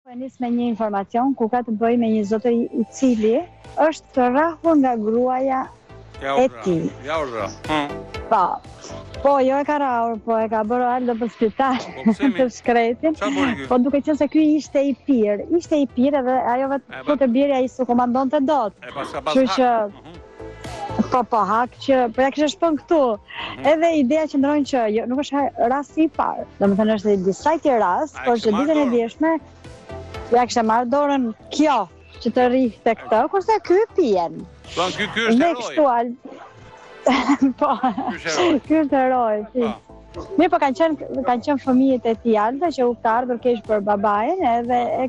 Po e nis me një informacion ku ka të bëjë me një zotëri i cili është rrahur nga gruaja e tij. Jo, u rrah. Po. Po, jo e ka rrahur, po e ka bërë Aldo për spital. Po pse, të shkretin? Po duke qenë se ky ishte i pir, ishte i pir edhe ajo vetë po t'i bjerë ai s'u komandonte dot. E paska pas. Kështu që mhm. Po po, hak që po ia kishte shpënë këtu. Mhm. Edhe ideja qëndron që jo, nuk është rasti i parë. Domethënë është i disati rast, por që ditën e djeshme ia kishte marrë dorën kjo që të rrihte këtë, kurse ky pinte. Po ky ky është heroi. Kështu al. Po. Ky është heroi. Po. Mirëpo kanë qenë kanë qenë fëmijët e tij Alda që u kishte ardhur keq për babain edhe e